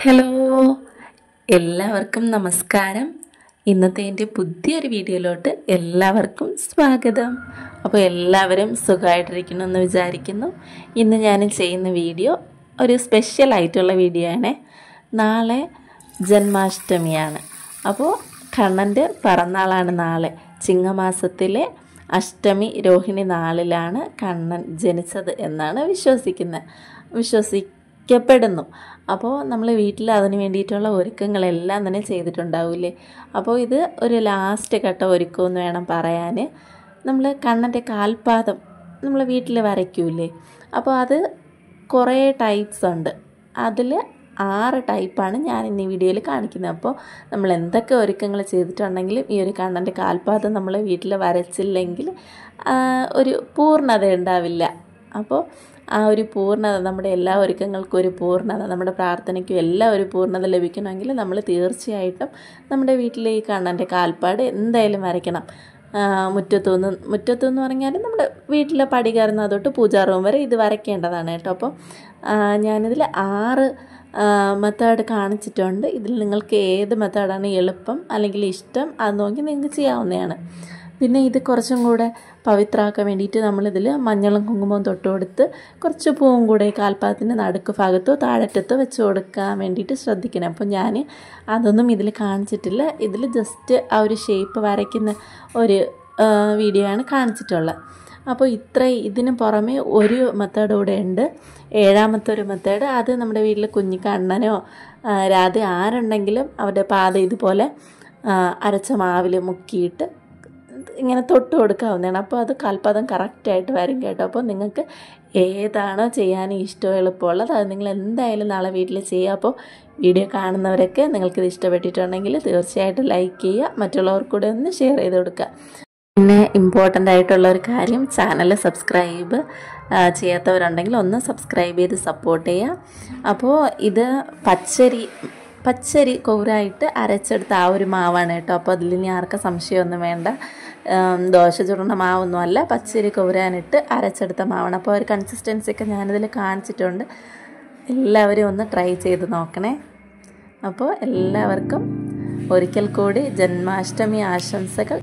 Hello. എല്ലാവർക്കും നമസ്കാരം. ഇന്നത്തെ എന്റെ പുതിയൊരു വീഡിയോയിലോട്ട് എല്ലാവർക്കും സ്വാഗതം. അപ്പോൾ എല്ലാവരും സുഖമായിട്ടിരിക്കണമെന്ന് വിചാരിക്കുന്നു. ഇന്ന് ഞാൻ ചെയ്യുന്ന വീഡിയോ ഒരു സ്പെഷ്യൽ ആയിട്ടുള്ള വീഡിയോ ആണ്. നാളെ ജന്മാഷ്ടമിയാണ്. അപ്പോൾ കണ്ണന്റെ പിറന്നാളാണ് നാളെ. ചിങ്ങമാസത്തിലെ അഷ്ടമി രോഹിണി നാളിലാണ് കണ്ണൻ ജനിച്ചത് എന്നാണ് വിശ്വസിക്കുന്നത്. വിശ്വസിക്കപ്പെടുന്നു അപ്പോൾ നമ്മൾ വീട്ടിൽ അതിന് വേണ്ടിയിട്ടുള്ള ഒരുക്കങ്ങളെല്ലാം തന്നെ ചെയ്തിട്ടുണ്ടാവില്ലേ? അപ്പോൾ ഇത് ഒരു ലാസ്റ്റ് ഘട്ട ഒരുക്കമെന്ന് വേണം പറയാൻ നമ്മൾ കണ്ണന്റെ കാൽപാദം നമ്മൾ വീട്ടിൽ വരയ്ക്കൂലേ അപ്പോൾ അത് കുറേ ടൈപ്സ് ഉണ്ട്. അതിൽ ആറ് ടൈപ്പാണ് ഞാൻ ഇന്ന് ഈ വീഡിയോയിൽ കാണിക്കുന്നത്. അപ്പോൾ നമ്മൾ എന്തൊക്കെ ഒരുക്കങ്ങൾ ചെയ്തിട്ടുണ്ടെങ്കിലും ഈ ഒരു കണ്ണന്റെ കാൽപാദം നമ്മൾ വീട്ടിൽ വരച്ചില്ലെങ്കിൽ ഒരു പൂർണത ഉണ്ടാവില്ല അപ്പോൾ ആ ഒരു പൂർണത നമ്മുടെ എല്ലാ ഒരുക്കങ്ങൾക്കും ഒരു പൂർണത നമ്മുടെ പ്രാർത്ഥനയ്ക്കും എല്ലാം ഒരു പൂർണത ലഭിക്കണമെങ്കിൽ നമ്മൾ തീർച്ചയായിട്ടും നമ്മുടെ വീട്ടിലെ ഈ കണ്ണന്റെ കാൽപ്പാട് എന്തായാലും വരയ്ക്കണം. മുറ്റത്തുനിന്ന് മുറ്റത്തുനിന്ന് പറഞ്ഞാൽ നമ്മുടെ വീട്ടിലെ പടി കയറുന്ന തൊട്ട് പൂജാ റൂം വരെ ഇത് വരയ്ക്കേണ്ടതാണ് കേട്ടോ. അപ്പോൾ ഞാനിതിൽ ആറ് മെത്തേഡ് കാണിച്ചിട്ടുണ്ട്. ഇതിൽ നിങ്ങൾക്ക് ഏത് മെത്തേഡാണ് എളുപ്പം അല്ലെങ്കിൽ ഇഷ്ടം അത് നോക്കി നിങ്ങൾക്ക് ചെയ്യാവുന്നതാണ്. പിന്നെ ഇത് കുറച്ചും കൂടെ പവിത്രമാക്കാൻ വേണ്ടിയിട്ട് നമ്മളിതിൽ മഞ്ഞളും കുങ്കുമവും തൊട്ട് കൊടുത്ത് കുറച്ച് പൂവും കൂടെ കാൽപ്പാത്തിന്റെ നടുക്ക് ഭാഗത്തോ താഴറ്റത്തോ വെച്ച് കൊടുക്കാൻ വേണ്ടിയിട്ട് ശ്രദ്ധിക്കണം. അപ്പോൾ ഞാൻ അതൊന്നും ഇതിൽ കാണിച്ചിട്ടില്ല. ഇതിൽ ജസ്റ്റ് ആ ഒരു ഷേപ്പ് വരയ്ക്കുന്ന ഒരു വീഡിയോ ആണ് കാണിച്ചിട്ടുള്ളത്. അപ്പോൾ ഇത്ര ഇതിന് പുറമെ ഒരു മെത്തേഡ് കൂടെ ഉണ്ട്. ഏഴാമത്തെ ഒരു മെത്തേഡ്. അത് നമ്മുടെ വീട്ടിൽ കുഞ്ഞിക്കണ്ണനോ രാധ ആരുണ്ടെങ്കിലും അവരുടെ പാത ഇതുപോലെ അരച്ച മാവിൽ മുക്കിയിട്ട് ഇങ്ങനെ തൊട്ട് കൊടുക്കാവുന്നതാണ്. അപ്പോൾ അത് കാൽപാദം കറക്റ്റായിട്ട് വരും കേട്ടോ. അപ്പോൾ നിങ്ങൾക്ക് ഏതാണോ ചെയ്യാൻ ഇഷ്ടം എളുപ്പമുള്ളത് അത് നിങ്ങൾ എന്തായാലും നാളെ വീട്ടിൽ ചെയ്യുക. അപ്പോൾ വീഡിയോ കാണുന്നവരൊക്കെ നിങ്ങൾക്കിത് ഇഷ്ടപ്പെട്ടിട്ടുണ്ടെങ്കിൽ തീർച്ചയായിട്ടും ലൈക്ക് ചെയ്യുക. മറ്റുള്ളവർക്കൂടെ ഒന്ന് ഷെയർ ചെയ്ത് കൊടുക്കുക. പിന്നെ ഇമ്പോർട്ടന്റ് ആയിട്ടുള്ള ഒരു കാര്യം ചാനൽ സബ്സ്ക്രൈബ് ചെയ്യാത്തവരുണ്ടെങ്കിൽ ഒന്ന് സബ്സ്ക്രൈബ് ചെയ്ത് സപ്പോർട്ട് ചെയ്യുക. അപ്പോൾ ഇത് പച്ചരി പച്ചരി കൗരായിട്ട് അരച്ചെടുത്ത ആ ഒരു മാവാണ് കേട്ടോ. അപ്പോൾ അതിൽ ഇനി ആർക്കും സംശയമൊന്നും വേണ്ട. ദോശ ചുരുണ്ട മാവൊന്നും അല്ല പച്ചരി കൗരാനിട്ട് അരച്ചെടുത്ത മാവാണ്. അപ്പോൾ ഒരു കൺസിസ്റ്റൻസി ഒക്കെ ഞാനിതിൽ കാണിച്ചിട്ടുണ്ട്. എല്ലാവരും ഒന്ന് ട്രൈ ചെയ്ത് നോക്കണേ. അപ്പോൾ എല്ലാവർക്കും ഒരിക്കൽ കൂടി ജന്മാഷ്ടമി ആശംസകൾ.